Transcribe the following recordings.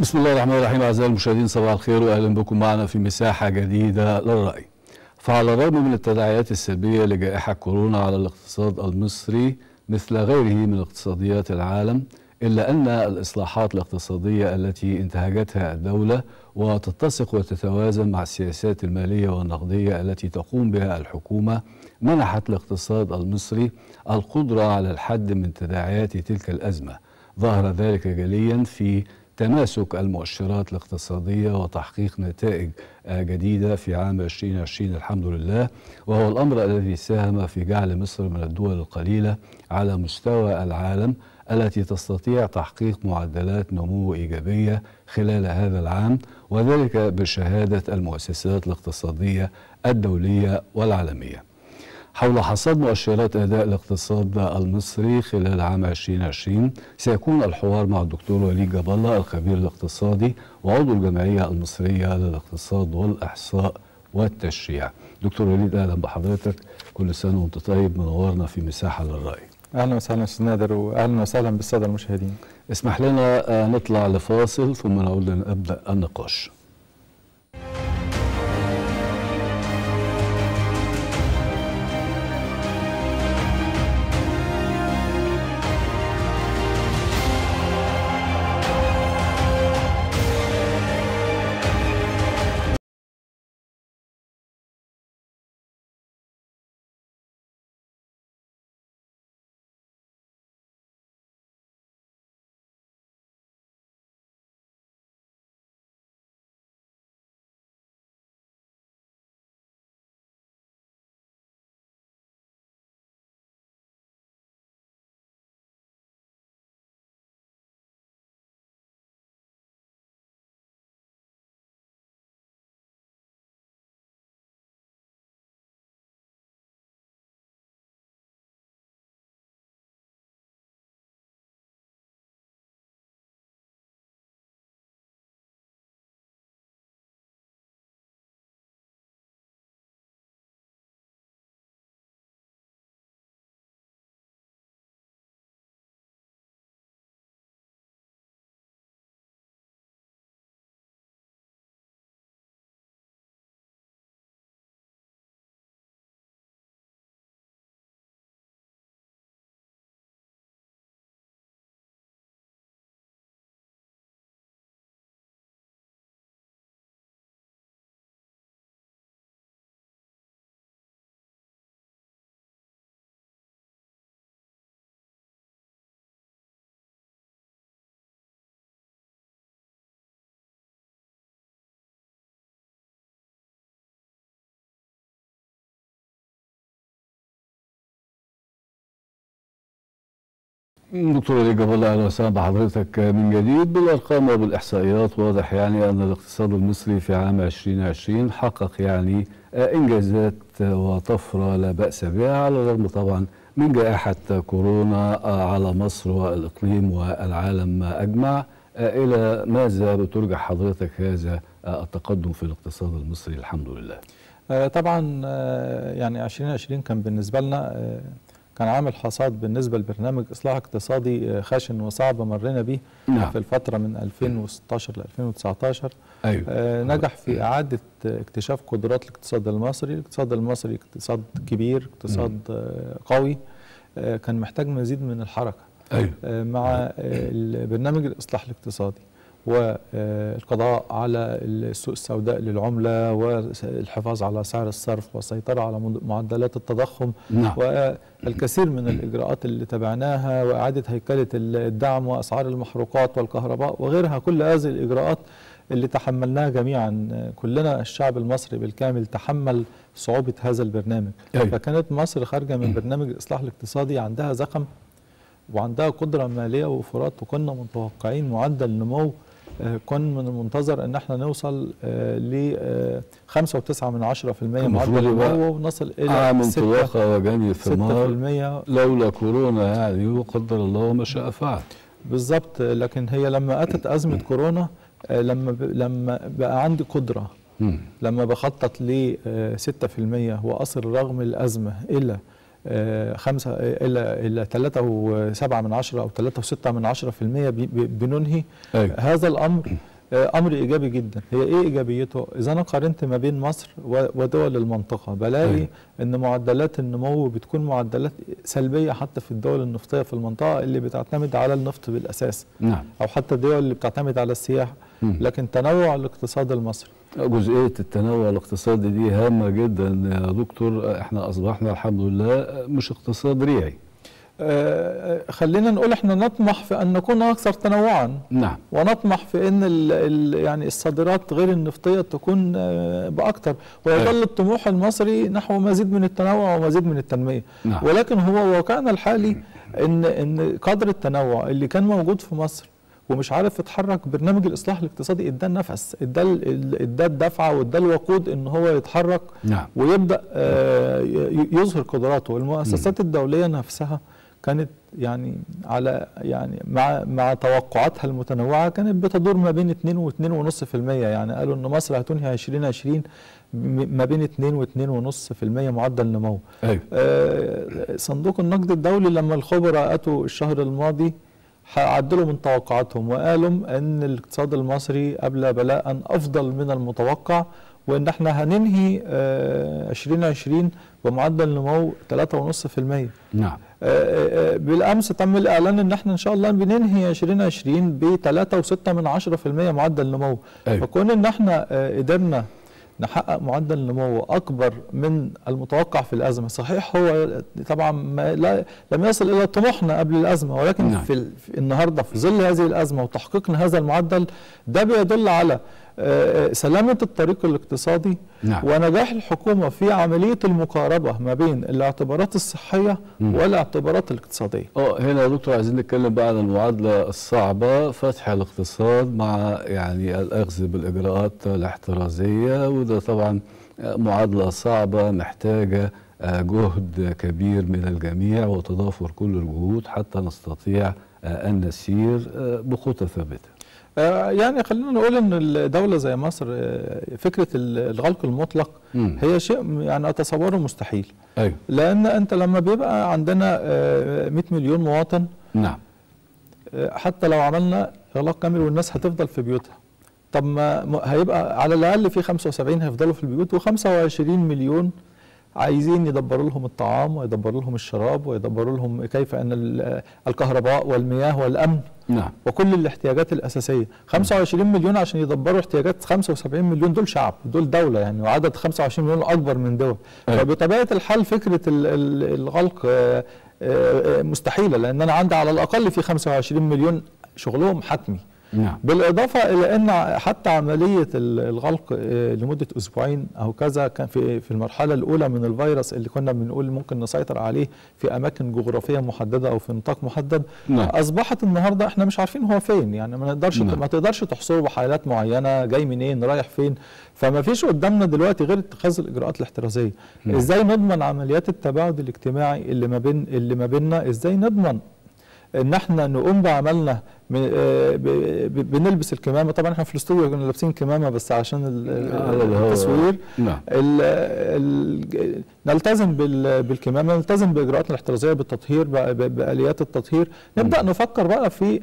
بسم الله الرحمن الرحيم أعزائي المشاهدين صباح الخير وأهلا بكم معنا في مساحة جديدة للرأي. فعلى الرغم من التداعيات السلبية لجائحة كورونا على الاقتصاد المصري مثل غيره من اقتصاديات العالم إلا أن الإصلاحات الاقتصادية التي انتهجتها الدولة وتتسق وتتوازن مع السياسات المالية والنقدية التي تقوم بها الحكومة منحت الاقتصاد المصري القدرة على الحد من تداعيات تلك الأزمة. ظهر ذلك جليا في تماسك المؤشرات الاقتصادية وتحقيق نتائج جديدة في عام 2020 الحمد لله. وهو الأمر الذي ساهم في جعل مصر من الدول القليلة على مستوى العالم التي تستطيع تحقيق معدلات نمو إيجابية خلال هذا العام وذلك بشهادة المؤسسات الاقتصادية الدولية والعالمية. حول حصاد مؤشرات أداء الاقتصاد المصري خلال عام 2020 سيكون الحوار مع الدكتور وليد جاب الله الخبير الاقتصادي وعضو الجمعية المصرية للاقتصاد والإحصاء والتشريع. دكتور وليد أهلا بحضرتك. كل سنة وأنت طيب منورنا في مساحة للرأي. أهلا وسهلا أستاذ نادر واهلا وسهلا بالسادة المشاهدين. اسمح لنا نطلع لفاصل ثم نعود لنبدأ النقاش. دكتور جاب الله أهلا وسهلا بحضرتك من جديد بالأرقام وبالإحصائيات. واضح يعني أن الاقتصاد المصري في عام 2020 حقق يعني إنجازات وطفرة لا بأس بها على الرغم طبعا من جائحة كورونا على مصر والإقليم والعالم أجمع. إلى ماذا بترجع حضرتك هذا التقدم في الاقتصاد المصري؟ الحمد لله. طبعا يعني 2020 كان بالنسبة لنا كان عامل حصاد بالنسبة لبرنامج إصلاح اقتصادي خشن وصعب مرينا به نعم. في الفترة من 2016 ل 2019 أيوة. آه نجح في إعادة اكتشاف قدرات الاقتصاد المصري، الاقتصاد المصري اقتصاد كبير، اقتصاد آه قوي آه كان محتاج مزيد من الحركة أيوة. آه مع آه برنامج الإصلاح الاقتصادي والقضاء على السوق السوداء للعملة والحفاظ على سعر الصرف والسيطرة على معدلات التضخم نعم. والكثير من الإجراءات اللي تبعناها وإعادة هيكلة الدعم وأسعار المحروقات والكهرباء وغيرها كل هذه الإجراءات اللي تحملناها جميعا كلنا الشعب المصري بالكامل تحمل صعوبة هذا البرنامج أيوة. فكانت مصر خارجة من برنامج الإصلاح الاقتصادي عندها زخم وعندها قدرة مالية وفرات وكنا متوقعين معدل نمو كان من المنتظر إن إحنا نوصل ل 5.9 من 10% معدل النمو ونصل إلى عام انطلاقه وجني الثمار 6% لولا كورونا يعني وقدر الله ما شاء فعل. بالظبط لكن هي لما أتت أزمة كورونا لما ب... لما بقى عندي قدرة. لما بخطط ل 6% واصل رغم الأزمة إلى آه، خمسة إلى إلى ثلاثة وسبعة من عشرة أو ثلاثة وستة من عشرة في المية بننهي أيوة. هذا الأمر آه، أمر إيجابي جدا هي إيه إيجابيته؟ إذا أنا قارنت ما بين مصر ودول المنطقة بلاقي أيوة. إن معدلات النمو بتكون معدلات سلبية حتى في الدول النفطية في المنطقة اللي بتعتمد على النفط بالأساس نعم أو حتى الدول اللي بتعتمد على السياحة مم. لكن تنوع الاقتصاد المصري. جزئية التنوع الاقتصادي دي هامة جدا يا دكتور. إحنا أصبحنا الحمد لله مش اقتصاد ريعي. آه، خلينا نقول إحنا نطمح في أن نكون أكثر تنوعا. نعم. ونطمح في أن ال ال يعني الصادرات غير النفطية تكون آه، بأكثر. ويظل أيوة. الطموح المصري نحو مزيد من التنوع ومزيد من التنمية. نعم. ولكن هو واقعنا الحالي إن إن قدر التنوع اللي كان موجود في مصر ومش عارف يتحرك برنامج الإصلاح الاقتصادي إداه النفس إداه إداه الدفعه وإداه الوقود إن هو يتحرك نعم. ويبدأ آه، يظهر قدراته. المؤسسات الدولية نفسها كانت يعني على يعني مع مع توقعاتها المتنوعة كانت بتدور ما بين 2 و 2.5% يعني قالوا إن مصر هتنهي 2020 م- ما بين 2 و 2.5% معدل نمو. أيوة. آه، صندوق النقد الدولي لما الخبراء أتوا الشهر الماضي عدلوا من توقعاتهم. وقالوا إن الاقتصاد المصري قبل بلاء أفضل من المتوقع وإن إحنا هننهي آه، 2020 بمعدل نمو 3.5% نعم. آه، آه، بالأمس تم الإعلان إن إحنا إن شاء الله بننهي 2020 ب 3.6 من 10% معدل نمو. أيوة. فكون إن إحنا آه، قدرنا نحقق معدل نمو أكبر من المتوقع في الأزمة صحيح هو طبعا ما لا لم يصل إلى طموحنا قبل الأزمة ولكن نعم. في, ال- في النهارده في ظل هذه الأزمة وتحقيقنا هذا المعدل ده بيدل على سلامة الطريق الاقتصادي نعم. ونجاح الحكومة في عملية المقاربة ما بين الاعتبارات الصحية مم. والاعتبارات الاقتصادية أه هنا يا دكتور عايزين نتكلم بقى عن المعادلة الصعبة فتح الاقتصاد مع يعني الأخذ بالإجراءات الاحترازية وده طبعا معادلة صعبة محتاجة آه، جهد كبير من الجميع وتضافر كل الجهود حتى نستطيع آه، أن نسير آه، بخطى ثابتة يعني خلينا نقول إن الدولة زي مصر آه، فكرة ال- الغلق المطلق مم. هي شيء يعني أتصوره مستحيل. أيوه. لأن أنت لما بيبقى عندنا آه، 100 مليون مواطن نعم. آه، حتى لو عملنا اغلاق كامل والناس هتفضل في بيوتها. طب ما هيبقى على الأقل في 75 هيفضلوا في البيوت و25 مليون عايزين يدبروا لهم الطعام ويدبروا لهم الشراب ويدبروا لهم كيف أن ال- الكهرباء والمياه والأمن. نعم. وكل الاحتياجات الأساسية. 25 مليون عشان يدبروا احتياجات 75 مليون. دول شعب دول دولة يعني وعدد 25 مليون أكبر من دول. أيوة. فبطبيعة الحال فكرة ال- ال- الغلق آه، آه، مستحيلة لأن أنا عندي على الأقل في 25 مليون شغلهم حتمي. نعم بالإضافة إلى أن حتى عملية ال- الغلق آه، لمدة أسبوعين أو كذا كان في في المرحلة الأولى من الفيروس اللي كنا بنقول ممكن نسيطر عليه في أماكن جغرافية محددة أو في نطاق محدد نعم. أصبحت النهارده إحنا مش عارفين هو فين يعني ما نقدرش نعم. ما تقدرش تحصره بحالات معينة جاي منين رايح فين فما فيش قدامنا دلوقتي غير اتخاذ الإجراءات الاحترازية نعم. إزاي نضمن عمليات التباعد الاجتماعي اللي ما بين اللي ما بيننا إزاي نضمن إن إحنا نقوم بعملنا من- آه، بنلبس الكمامة طبعا إحنا في الاستوديو كنا لابسين كمامة بس عشان الهواء. التصوير نعم نلتزم بال- بالكمامة نلتزم بإجراءات الاحترازية بالتطهير بآليات التطهير نبدأ نفكر بقى في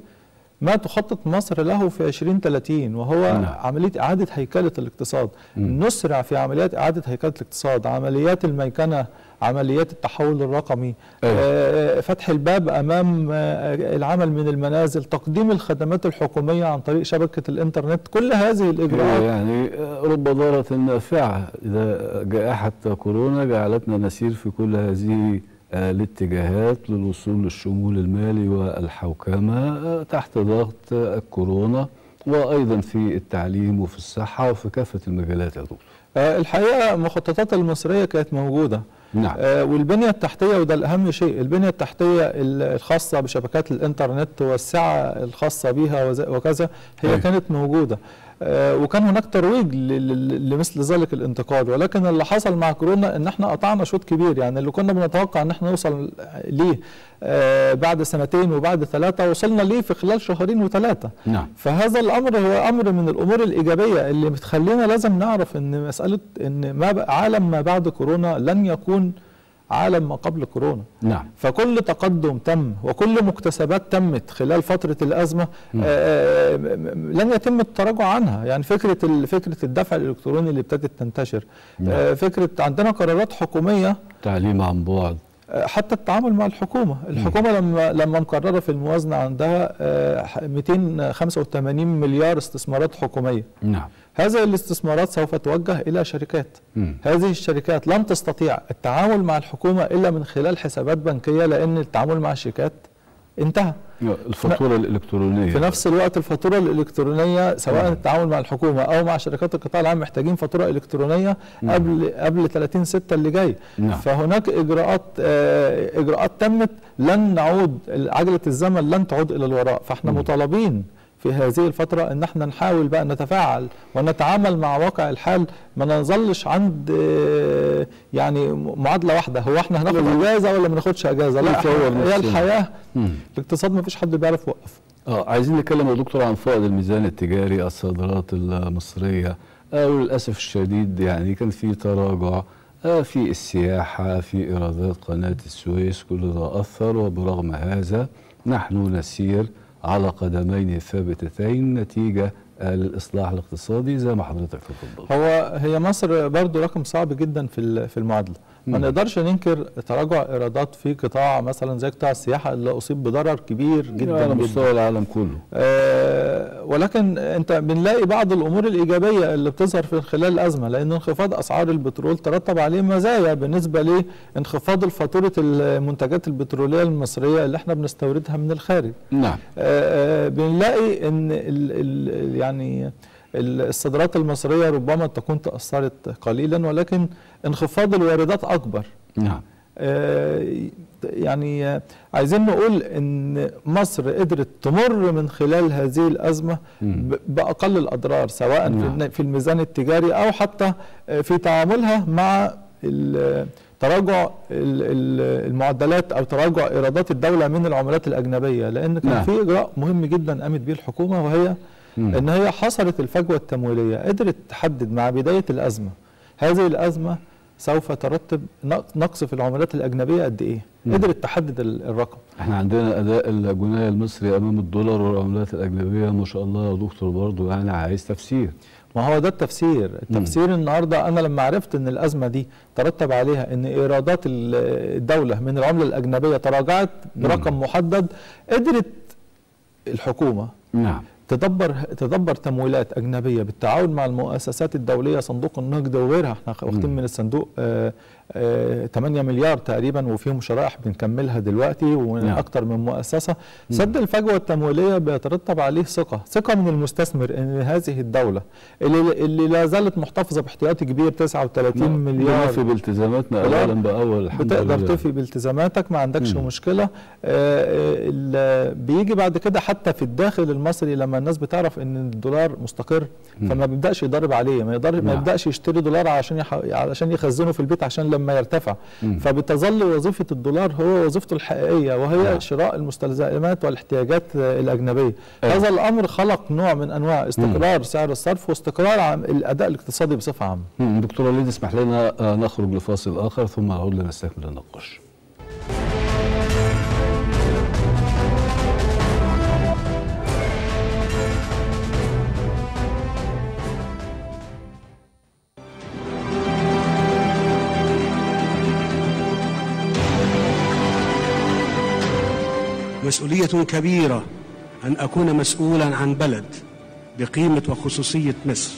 ما تخطط مصر له في 2030 وهو نعم. عملية إعادة هيكلة الاقتصاد. نسرع في عمليات إعادة هيكلة الاقتصاد عمليات الميكنة عمليات التحول الرقمي. أيوة. آه، فتح الباب أمام آه، العمل من المنازل تقديم الخدمات الحكومية عن طريق شبكة الإنترنت كل هذه الإجراءات. يعني رب ضارة نافعة. إذا جائحة كورونا جعلتنا نسير في كل هذه آه، الاتجاهات للوصول للشمول المالي والحوكمة آه، تحت ضغط آه، الكورونا وأيضا في التعليم وفي الصحة وفي كافة المجالات يا دكتور. آه، الحقيقة المخططات المصرية كانت موجودة. نعم آه، والبنية التحتية وده الأهم شيء البنية التحتية ال- الخاصة بشبكات الإنترنت والسعة الخاصة بها وكذا هي أيوة. كانت موجودة آه، وكان هناك ترويج لمثل ذلك الانتقال ولكن اللي حصل مع كورونا إن إحنا قطعنا شوط كبير. يعني اللي كنا بنتوقع إن إحنا نوصل ليه آه، بعد سنتين وبعد ثلاثة وصلنا ليه في خلال شهرين وثلاثة. نعم. فهذا الأمر هو أمر من الأمور الإيجابية اللي بتخلينا لازم نعرف إن مسألة إن ما عالم ما بعد كورونا لن يكون عالم ما قبل كورونا. نعم. فكل تقدم تم وكل مكتسبات تمت خلال فترة الأزمة آه، م- م- لن يتم التراجع عنها. يعني فكرة ال- فكرة الدفع الإلكتروني اللي ابتدت تنتشر. نعم. آه، فكرة عندنا قرارات حكومية تعليم عن بعد. آه، حتى التعامل مع الحكومة. الحكومة لما لما مقرره في الموازنة عندها آه، ح- 285 مليار استثمارات حكومية. نعم. هذه الاستثمارات سوف توجه إلى شركات. مم. هذه الشركات لن تستطيع التعامل مع الحكومة إلا من خلال حسابات بنكية لأن التعامل مع الشركات انتهى الفاتورة الإلكترونية في نفس الوقت الفاتورة الإلكترونية سواء مم. التعامل مع الحكومة أو مع شركات القطاع العام محتاجين فاتورة إلكترونية مم. قبل قبل 30 6 اللي جاي نعم. فهناك إجراءات آه، إجراءات تمت لن نعود عجلة الزمن لن تعود إلى الوراء فإحنا مم. مطالبين في هذه الفترة إن إحنا نحاول بقى نتفاعل ونتعامل مع واقع الحال ما نظلش عند آه، يعني معادلة واحدة. هو إحنا هناخد إجازة ولا ما ناخدش إجازة؟ لا هي. الحياة. مم. الاقتصاد ما فيش حد بيعرف يوقف. آه عايزين نتكلم يا دكتور عن فائض الميزان التجاري الصادرات المصرية. آه وللاسف الشديد يعني كان في تراجع آه في السياحة في إيرادات قناة السويس كل ده أثر وبرغم هذا نحن نسير على قدمين ثابتتين نتيجة آه للاصلاح الاقتصادي زي ما حضرتك تفضلت هو هي مصر برضو رقم صعب جدا في ال- في المعادلة. ما. نقدرش ننكر تراجع ايرادات في قطاع مثلا زي قطاع السياحة اللي أصيب بضرر كبير جدا على مستوى العالم كله. آه ولكن أنت بنلاقي بعض الأمور الإيجابية اللي بتظهر في خلال الأزمة لأن انخفاض أسعار البترول ترتب عليه مزايا بالنسبة لانخفاض فاتورة المنتجات البترولية المصرية اللي إحنا بنستوردها من الخارج. نعم. آه، آه، بنلاقي إن ال ال يعني الصادرات المصرية ربما تكون تأثرت قليلا ولكن انخفاض الواردات أكبر نعم آه، يعني عايزين نقول إن مصر قدرت تمر من خلال هذه الأزمة بأقل الأضرار سواء في نعم. في الميزان التجاري أو حتى في تعاملها مع تراجع ال- ال- المعدلات أو تراجع إيرادات الدولة من العملات الأجنبية لأن كان نعم. في إجراء مهم جدا قامت به الحكومة وهي مم. إن هي حصرت الفجوة التمويلية قدرت تحدد مع بداية الأزمة هذه الأزمة سوف ترتب نق- نقص في العملات الأجنبية قد إيه؟ مم. قدرت تحدد ال- الرقم. إحنا عندنا أداء الجنيه المصري أمام الدولار والعملات الأجنبية ما شاء الله يا دكتور برضه يعني عايز تفسير. ما هو ده التفسير. التفسير النهارده أنا لما عرفت إن الأزمة دي ترتب عليها إن إيرادات ال- الدولة من العملة الأجنبية تراجعت برقم محدد قدرت الحكومة نعم. تدبر تدبر تمويلات أجنبية بالتعاون مع المؤسسات الدولية صندوق النقد وغيرها إحنا واخدين. من الصندوق آه، 8 مليار تقريبا وفيهم شرائح بنكملها دلوقتي نعم. وأكثر من مؤسسة سد الفجوة التمويلية بيترتب عليه ثقة ثقة من المستثمر إن هذه الدولة اللي, اللي لا زالت محتفظة باحتياطي كبير 39 مليار بنوفي بالتزاماتنا. اولا بأول الحمد بتقدر لله تفي بالتزاماتك ما عندكش مم. مشكلة آه، آه، بيجي بعد كده حتى في الداخل المصري لما الناس بتعرف إن الدولار مستقر مم. فما بيبدأش يضرب عليه ما ما نعم. يبدأش يشتري دولار عشان يح... علشان يخزنه في البيت عشان لما يرتفع مم. فبتظل وظيفة الدولار هو وظيفته الحقيقية وهي نعم. شراء المستلزمات والاحتياجات آه، الأجنبية أيوة. هذا الأمر خلق نوع من أنواع استقرار سعر الصرف واستقرار. الأداء الاقتصادي بصفة عامة مم. دكتور وليد اسمح لنا آه، نخرج لفاصل آخر ثم نعود لنستكمل النقاش مسؤولية كبيرة أن أكون مسؤولا عن بلد بقيمة وخصوصية مصر.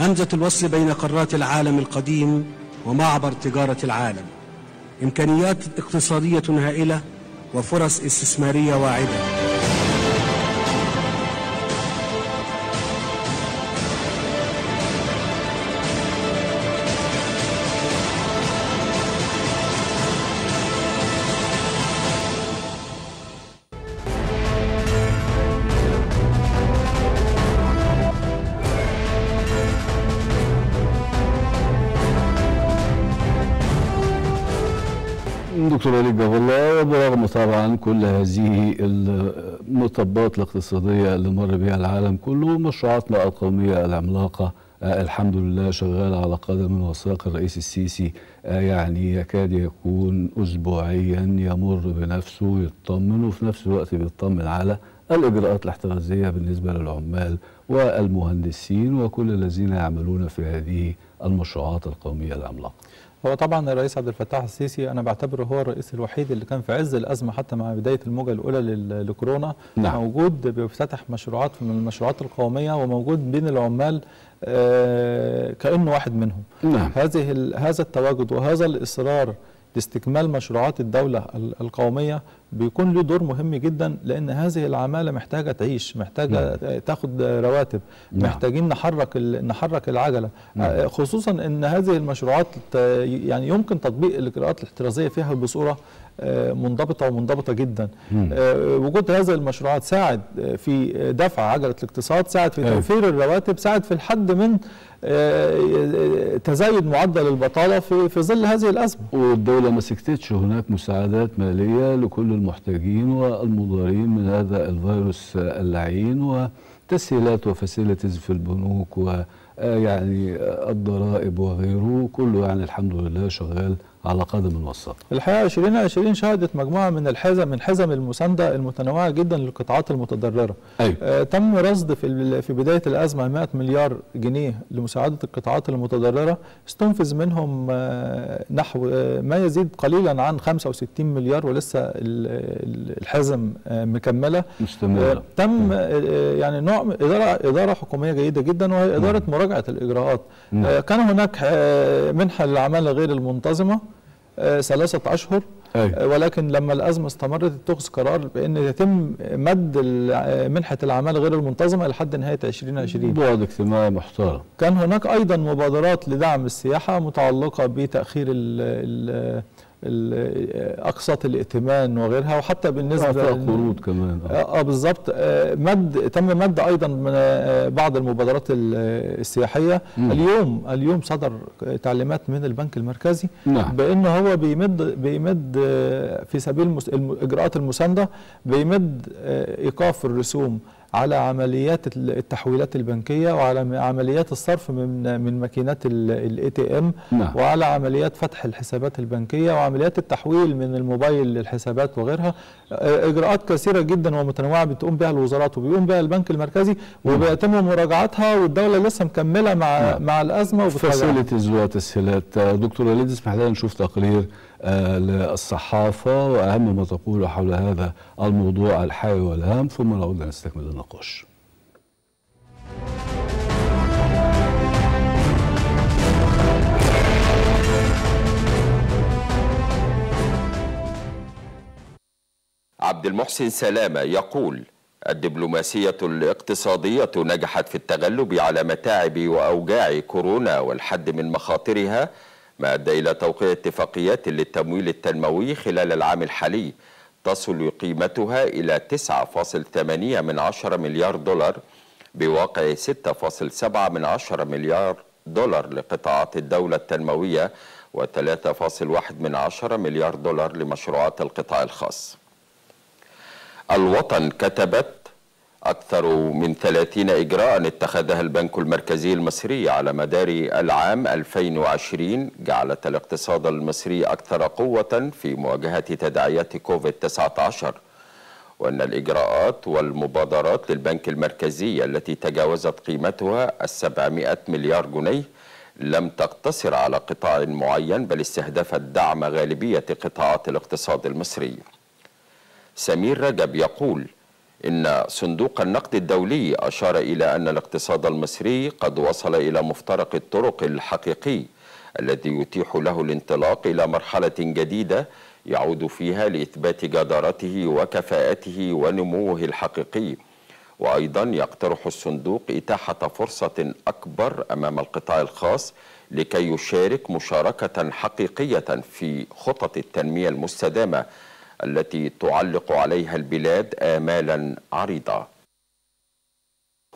همزة الوصل بين قارات العالم القديم ومعبر تجارة العالم. إمكانيات اقتصادية هائلة وفرص استثمارية واعدة. دكتور جاب الله وبرغم طبعا كل هذه المطبات الاقتصادية اللي مر بها العالم كله مشروعاتنا القومية العملاقة آه الحمد لله شغال على قدم وساق الرئيس السيسي آه يعني يكاد يكون أسبوعيا يمر بنفسه يطمن وفي نفس الوقت بيطمن على الإجراءات الاحترازية بالنسبة للعمال والمهندسين وكل الذين يعملون في هذه المشروعات القومية العملاقة. هو طبعا الرئيس عبد الفتاح السيسي أنا بعتبره هو الرئيس الوحيد اللي كان في عز الأزمة حتى مع بداية الموجة الأولى لكورونا نعم. موجود بيفتتح مشروعات من المشروعات القومية وموجود بين العمال آه، كأنه واحد منهم نعم. هذه هذا التواجد وهذا الإصرار لاستكمال مشروعات الدولة ال- القومية بيكون له دور مهم جدا لأن هذه العمالة محتاجة تعيش محتاجة تاخد رواتب نعم. محتاجين نحرك نحرك العجلة نعم. آه، خصوصا أن هذه المشروعات يعني يمكن تطبيق الإجراءات الاحترازية فيها بصورة آه، منضبطة ومنضبطة جدا. آه، وجود هذه المشروعات ساعد آه، في دفع عجلة الاقتصاد ساعد في أيوة. توفير الرواتب ساعد في الحد من تزايد معدل البطالة في في ظل هذه الأزمة والدولة ما سكتتش هناك مساعدات مالية لكل المحتاجين والمضارين من هذا الفيروس اللعين وتسهيلات وفاسيلتيز في البنوك ويعني الضرائب وغيره كله يعني الحمد لله شغال على قدم وساق الحقيقة 2020 شهدت مجموعة من الحزم من حزم المساندة المتنوعة جدا للقطاعات المتضررة. أيوة. آه، تم رصد في في بداية الأزمة 100 مليار جنيه لمساعدة القطاعات المتضررة. استنفذ منهم آه، نحو آه، ما يزيد قليلا عن 65 مليار ولسه ال- ال- الحزم آه، مكملة. مستمرة. آه، تم آه، يعني نوع من إدارة إدارة حكومية جيدة جدا وهي إدارة مراجعة الإجراءات. نعم. آه، كان هناك آه، منحة للعمالة غير المنتظمة. آه، ثلاثة أشهر. أيوة. آه، ولكن لما الأزمة استمرت اتخذ قرار بأن يتم مد ال- منحة العمالة غير المنتظمة لحد نهاية 2020 بعد اجتماعي محترم. كان هناك أيضا مبادرات لدعم السياحة متعلقة بتأخير ال ال أقساط الائتمان وغيرها وحتى بالنسبة اعطاء لل- قروض كمان. آه آه، بالظبط آه، مد تم مد أيضا من آه، بعض المبادرات ال- السياحية مم. اليوم اليوم صدر تعليمات من البنك المركزي نعم. بأن هو بيمد بيمد في سبيل المس- الم- إجراءات المساندة بيمد إيقاف الرسوم على عمليات التحويلات البنكية وعلى عمليات الصرف من من ماكينات ال ATM نعم. وعلى عمليات فتح الحسابات البنكية وعمليات التحويل من الموبايل للحسابات وغيرها آه، إجراءات كثيرة جدا ومتنوعة بتقوم بها الوزارات وبيقوم بها البنك المركزي وبيتم مراجعتها والدولة لسه مكملة مع نعم. مع الأزمة. فاسيلتيز وتسهيلات آه، دكتور وليد اسمح لنا نشوف تقرير آه، للصحافة وأهم ما تقول حول هذا الموضوع الحيوي والهام ثم نعود لنستكمل النقاش عبد المحسن سلامة يقول الدبلوماسية الاقتصادية نجحت في التغلب على متاعب وأوجاع كورونا والحد من مخاطرها ما أدى إلى توقيع اتفاقيات للتمويل التنموي خلال العام الحالي. تصل قيمتها إلى 9.8 من عشرة مليار دولار بواقع 6.7 من عشرة مليار دولار لقطاعات الدولة التنموية و3.1 من عشرة مليار دولار لمشروعات القطاع الخاص. الوطن كتبت أكثر من 30 إجراء اتخذها البنك المركزي المصري على مدار العام 2020 جعلت الاقتصاد المصري أكثر قوة في مواجهة تداعيات كوفيد-19 وأن الإجراءات والمبادرات للبنك المركزي التي تجاوزت قيمتها السبعمائة مليار جنيه لم تقتصر على قطاع معين بل استهدفت دعم غالبية قطاعات الاقتصاد المصري. سمير رجب يقول إن صندوق النقد الدولي أشار إلى أن الاقتصاد المصري قد وصل إلى مفترق الطرق الحقيقي الذي يتيح له الانطلاق إلى مرحلة جديدة يعود فيها لإثبات جدارته وكفاءته ونموه الحقيقي. وأيضا يقترح الصندوق إتاحة فرصة أكبر أمام القطاع الخاص لكي يشارك مشاركة حقيقية في خطط التنمية المستدامة التي تعلق عليها البلاد آمالا عريضة.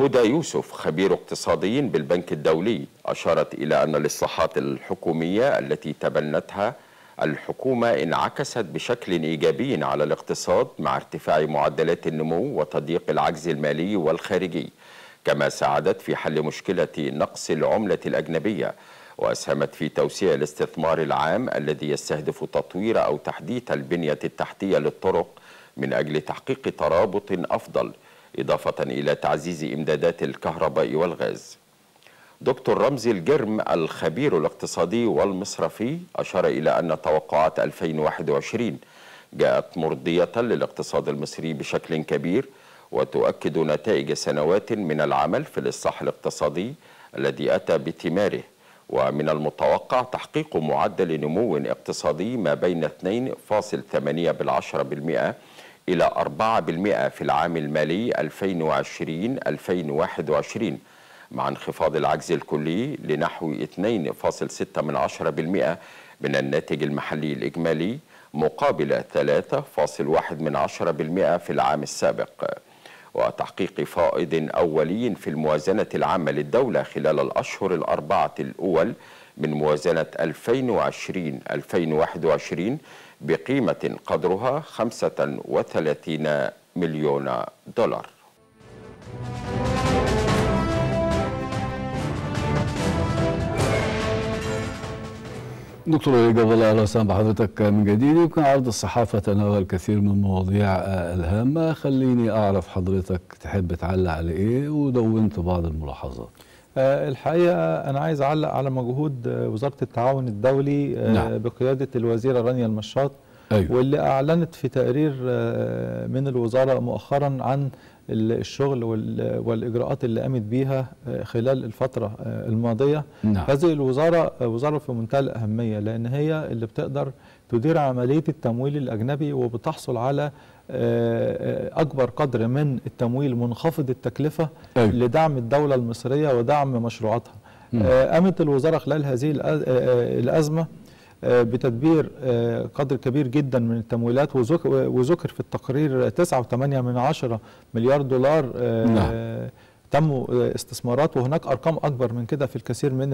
هدى يوسف خبير اقتصادي بالبنك الدولي أشارت إلى أن الإصلاحات الحكومية التي تبنتها الحكومة انعكست بشكل إيجابي على الاقتصاد مع ارتفاع معدلات النمو وتضييق العجز المالي والخارجي كما ساعدت في حل مشكلة نقص العملة الأجنبية. وأسهمت في توسيع الاستثمار العام الذي يستهدف تطوير أو تحديث البنية التحتية للطرق من أجل تحقيق ترابط أفضل إضافة إلى تعزيز إمدادات الكهرباء والغاز. دكتور رمزي الجرم الخبير الاقتصادي والمصرفي أشار إلى أن توقعات 2021 جاءت مرضية للاقتصاد المصري بشكل كبير وتؤكد نتائج سنوات من العمل في الإصلاح الاقتصادي الذي أتى بثماره. ومن المتوقع تحقيق معدل نمو اقتصادي ما بين 2.8% بالعشرة إلى 4% في العام المالي 2020-2021 مع انخفاض العجز الكلي لنحو 2.6% من الناتج المحلي الإجمالي مقابل 3.1% في العام السابق. وتحقيق فائض أولي في الموازنة العامة للدولة خلال الأشهر الأربعة الأول من موازنة 2020-2021 بقيمة قدرها 35 مليون دولار. دكتور وليد الله أهلا وسهلا بحضرتك من جديد. يمكن عرض الصحافة تناول الكثير من المواضيع الهامة. خليني أعرف حضرتك تحب تعلق على إيه ودونت بعض الملاحظات. آه، الحقيقة أنا عايز أعلق على مجهود آه، وزارة التعاون الدولي آه، نعم. بقيادة الوزيره رانيا المشاط. أيوة. واللي أعلنت في تقرير آه، من الوزارة مؤخرا عن ال- الشغل وال- والإجراءات اللي قامت بيها آه، خلال الفترة آه، الماضية نعم. هذه الوزارة وزارة في منتهى الأهمية لأن هي اللي بتقدر تدير عملية التمويل الأجنبي وبتحصل على أكبر قدر من التمويل منخفض التكلفة أيوة. لدعم الدولة المصرية ودعم مشروعاتها. آه، قامت الوزارة خلال هذه الأزمة بتدبير آه، قدر كبير جدا من التمويلات وذك- وذكر في التقرير 9.8 من عشرة مليار دولار آه، نعم. تموا آه، استثمارات وهناك أرقام أكبر من كده في الكثير من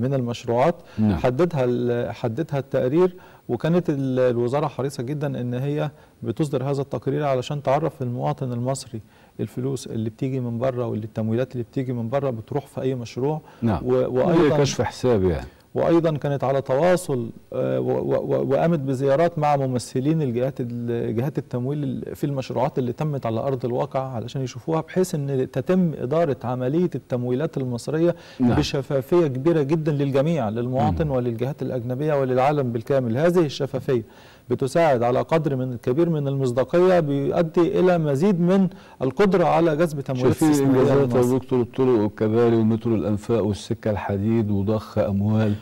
من المشروعات نعم. حددها حددها التقرير وكانت ال- الوزارة حريصة جدا إن هي بتصدر هذا التقرير علشان تعرف المواطن المصري الفلوس اللي بتيجي من بره واللي التمويلات اللي بتيجي من بره بتروح في أي مشروع نعم وأيضا كشف حساب يعني وأيضا كانت على تواصل آه، وقامت بزيارات مع ممثلين الجهات ال- جهات التمويل ال- في المشروعات اللي تمت على أرض الواقع علشان يشوفوها بحيث إن تتم إدارة عملية التمويلات المصرية نعم. بشفافية كبيرة جدا للجميع للمواطن وللجهات الأجنبية وللعالم بالكامل هذه الشفافية بتساعد على قدر من كبير من المصداقية بيؤدي إلى مزيد من القدرة على جذب تمويلات استثماريه إنجازات لمصر. يا دكتور الطرق والكباري والمترو الأنفاق والسكة الحديد وضخ أموال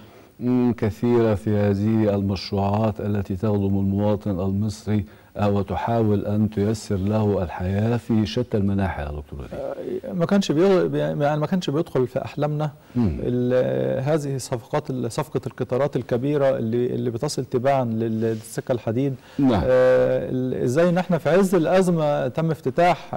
كثيرة في هذه المشروعات التي تخدم المواطن المصري وتحاول أن تيسر له الحياة في شتى المناحي يا دكتور وليد. ما كانش. يعني ما كانش بيدخل في. ال- هذه الصفقات ال- صفقة القطارات الكبيرة اللي اللي بتصل تباعا لل- للسكة الحديد نعم. آه، إزاي ان إحنا في عز الأزمة تم افتتاح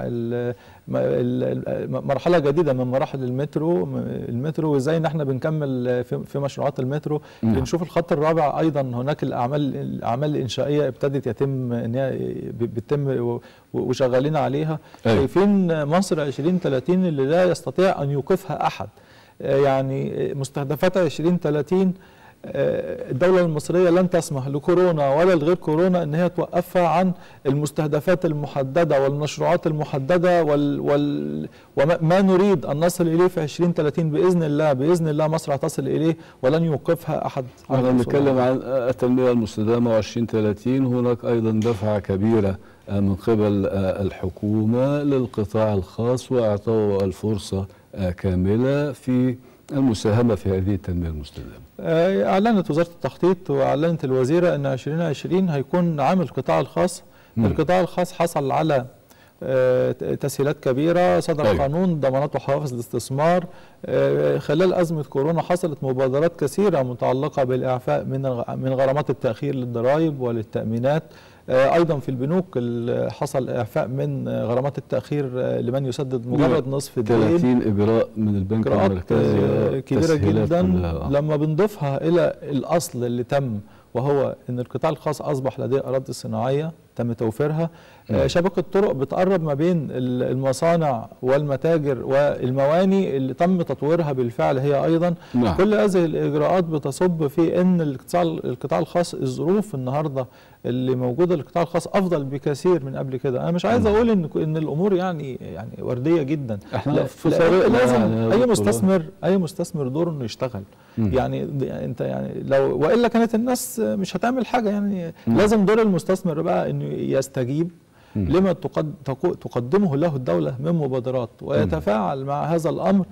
مرحلة جديدة من مراحل المترو المترو وإزاي إن إحنا بنكمل في مشروعات المترو نعم. بنشوف الخط الرابع أيضا هناك الأعمال الأعمال الإنشائية ابتدت يتم إن هي بتتم وشغالين عليها أيوة. شايفين مصر 2030 اللي لا يستطيع أن يوقفها أحد يعني مستهدفات 2030 آه، الدولة المصرية لن تسمح لكورونا ولا لغير كورونا إن هي توقفها عن المستهدفات المحددة والمشروعات المحددة وال وال وما ما نريد أن نصل إليه في 2030 بإذن الله بإذن الله مصر هتصل إليه ولن يوقفها أحد إحنا بنتكلم. عن التنمية المستدامة 2030 هناك أيضا دفعة كبيرة آه، من قبل آه، الحكومة للقطاع الخاص واعطائه الفرصة آه، كاملة في المساهمة في هذه التنمية المستدامة. آه، أعلنت وزارة التخطيط وأعلنت الوزيرة إن 2020 هيكون عام القطاع الخاص مم. القطاع الخاص حصل على آه، تسهيلات كبيرة صدر أيوة. قانون ضمانات وحوافز الاستثمار آه، خلال أزمة كورونا حصلت مبادرات كثيرة متعلقة بالإعفاء من من غرامات التأخير للضرائب وللتأمينات أيضا في البنوك ال- حصل إعفاء من آه، غرامات التأخير آه، لمن يسدد مجرد نصف الدين 30 إجراء من البنك المركزي آه، آه، كبيرة جدا. كلها، آه. لما بنضيفها إلى الأصل اللي تم وهو إن القطاع الخاص أصبح لديه أراضي صناعية تم توفيرها آه، شبكة طرق بتقرب ما بين ال- المصانع والمتاجر والمواني اللي تم تطويرها بالفعل هي أيضا نعم. كل هذه الإجراءات بتصب في إن القطاع القطاع الخاص الظروف النهارده اللي موجودة للقطاع الخاص أفضل بكثير من قبل كده أنا مش عايز أقول إن إن الأمور يعني يعني وردية جدا إحنا لا في لا لازم يعني أي. مستثمر أي مستثمر دوره إنه يشتغل مم. يعني أنت يعني لو وإلا كانت الناس مش هتعمل حاجة يعني مم. لازم دور المستثمر بقى إنه يستجيب. لما تقدمه له الدولة من مبادرات ويتفاعل مع هذا الأمر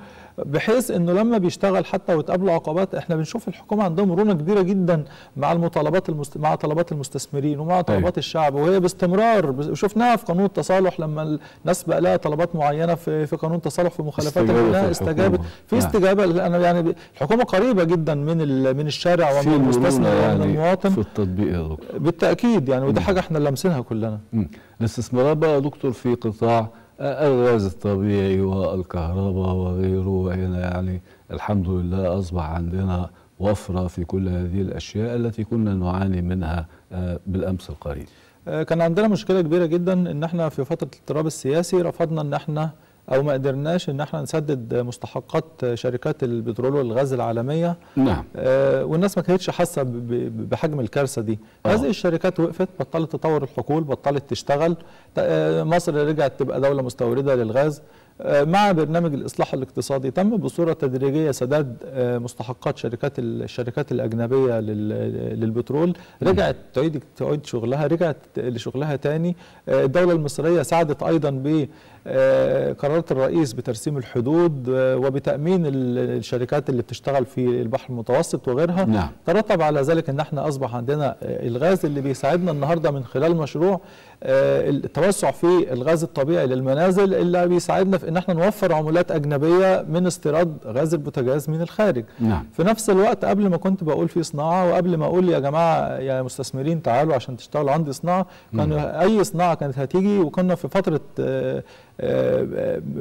بحيث إنه لما بيشتغل حتى وتقابله عقبات إحنا بنشوف الحكومة عندهم مرونه كبيرة جدا مع المطالبات المست... مع طلبات المستثمرين ومع طلبات أيوة. الشعب وهي باستمرار شفناها في قانون التصالح لما الناس بقى لها طلبات معينة في في قانون التصالح في مخالفات الحكومة. استجابت في نعم. استجابة أنا يعني الحكومة قريبة جدا من ال... من الشارع ومن المستثمر مرونة ومن يعني المواطن في التطبيق يا دكتور بالتأكيد يعني ودي حاجة إحنا لامسينها كلنا مم. الاستثمارات بقى دكتور في قطاع الغاز الطبيعي والكهرباء وغيره وهنا يعني الحمد لله أصبح عندنا وفرة في كل هذه الأشياء التي كنا نعاني منها آه، بالأمس القريب. آه، كان عندنا مشكلة كبيرة جدا إن إحنا في فترة الاضطراب السياسي رفضنا إن إحنا أو ما قدرناش إن إحنا نسدد مستحقات شركات البترول والغاز العالمية. نعم. آه، والناس ما كانتش حاسة بحجم الكارثة دي. آه. هذه الشركات وقفت بطلت تطور الحقول بطلت تشتغل. آه، مصر رجعت تبقى دولة مستوردة للغاز. مع برنامج الإصلاح الاقتصادي تم بصورة تدريجية سداد آه، مستحقات شركات ال- الشركات الأجنبية لل- للبترول. رجعت تعيد تعيد شغلها رجعت لشغلها تاني. آه، الدولة المصرية ساعدت أيضا ب آه، قرارات الرئيس بترسيم الحدود آه، وبتأمين ال- الشركات اللي بتشتغل في البحر المتوسط وغيرها. نعم. ترتب على ذلك إن إحنا أصبح عندنا آه، الغاز اللي بيساعدنا النهارده من خلال مشروع آه، التوسع في الغاز الطبيعي للمنازل اللي بيساعدنا في إن إحنا نوفر عملات أجنبية من استيراد غاز البوتاجاز من الخارج. نعم. في نفس الوقت قبل ما كنت بقول في صناعة وقبل ما أقول يا جماعة يا مستثمرين تعالوا عشان تشتغلوا عندي صناعة كان أي صناعة كانت هتيجي وكنا في فترة آه، آه،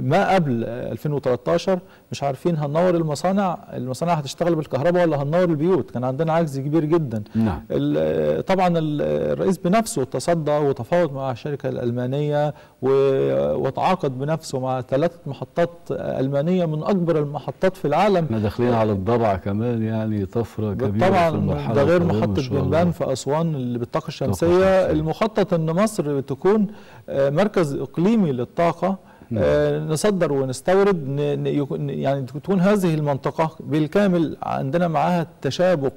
ما قبل آه، 2013 مش عارفين هننور المصانع المصانع هتشتغل بالكهرباء ولا هننور البيوت؟ كان عندنا عجز كبير جدا. نعم. طبعا ال- الرئيس بنفسه تصدى وتفاوض مع الشركة الألمانية و- وتعاقد بنفسه مع ثلاثة محطات ألمانية من أكبر المحطات في العالم. إحنا داخلين على الضبع كمان يعني طفرة كبيرة في طبعا المرحلة ده غير الله. بنبان في أسوان اللي الشمسية. الشمسية. المخطط إن مصر تكون آه، مركز إقليمي للطاقة. آه، نصدر ونستورد ن- ن- يكون- يعني تكون هذه المنطقة بالكامل عندنا معاها تشابك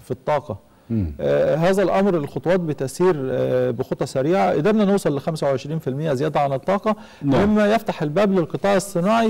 في الطاقة. مم. آه هذا الأمر الخطوات بتسير آه بخطى سريعة. قدرنا نوصل ل 25% زيادة عن الطاقة نعم. مما يفتح الباب للقطاع الصناعي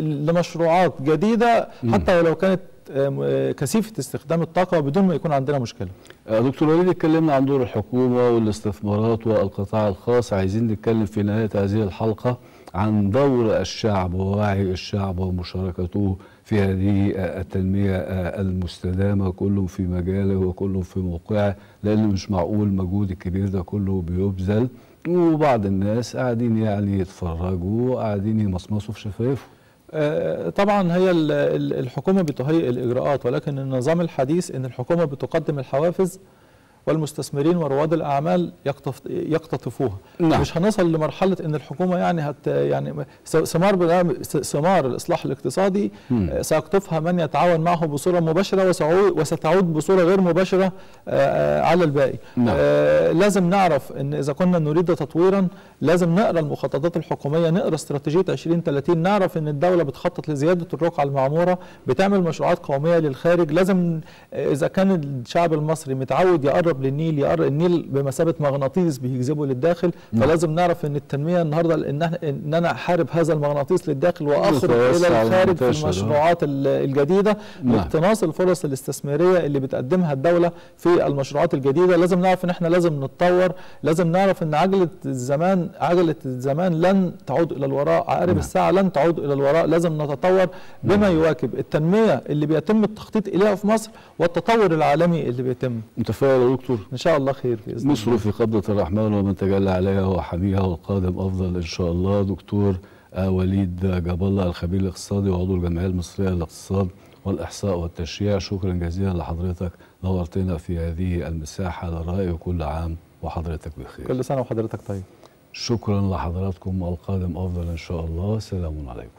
لمشروعات جديدة حتى ولو كانت آه، آه، كثيفة استخدام الطاقة بدون ما يكون عندنا مشكلة. آه، دكتور وليد اتكلمنا عن دور الحكومة والاستثمارات والقطاع الخاص. عايزين نتكلم في نهاية هذه الحلقة. عن دور الشعب ووعي الشعب ومشاركته في هذه التنمية المستدامة كل في مجاله وكل في موقعه لأن مش معقول المجهود الكبير ده كله بيبذل. وبعض الناس قاعدين يعني يتفرجوا وقاعدين يمصمصوا في شفايفهم آه، طبعا هي ال- ال- الحكومة بتهيئ الإجراءات ولكن النظام الحديث إن الحكومة بتقدم الحوافز والمستثمرين ورواد الأعمال يقتطفوها نعم. مش هنصل لمرحلة إن الحكومة يعني هت يعني ثمار ثمار الإصلاح الاقتصادي. آه، سيقطفها من يتعاون معه بصورة مباشرة وستعود بصورة غير مباشرة آه، آه، على الباقي نعم. لازم نعرف إن إذا كنا نريد تطويرا لازم نقرأ المخططات الحكومية نقرأ استراتيجية 2030 نعرف إن الدولة بتخطط لزيادة الرقعة المعمورة بتعمل مشروعات قومية للخارج لازم آه، إذا كان الشعب المصري متعود يقرب للنيل يقرب النيل بمثابة مغناطيس بيجذبه للداخل نعم. فلازم نعرف إن التنمية النهارده إن إن أنا أحارب هذا المغناطيس للداخل وأخرج إلى الخارج في وتنتشر. المشروعات ال- الجديدة نعم. واقتناص الفرص الاستثمارية اللي بتقدمها الدولة في المشروعات الجديدة لازم نعرف إن إحنا لازم نتطور لازم نعرف إن عجلة الزمان عجلة الزمان لن تعود إلى الوراء عقارب نعم. الساعة لن تعود إلى الوراء لازم نتطور بما يواكب التنمية اللي بيتم التخطيط إليها في مصر والتطور العالمي اللي بيتم. متفائل يا دكتور؟ إن شاء الله خير مصر الله. في قبضة الرحمن ومن تجلى عليها وحميها والقادم أفضل إن شاء الله. دكتور آه، وليد جاب الله الخبير الاقتصادي وعضو الجمعية المصرية للاقتصاد والإحصاء والتشريع شكرا جزيلا لحضرتك. نورتنا في هذه المساحة. للرأي وكل عام وحضرتك بخير. كل سنة وحضرتك طيب. شكرا لحضراتكم والقادم أفضل إن شاء الله. سلام عليكم.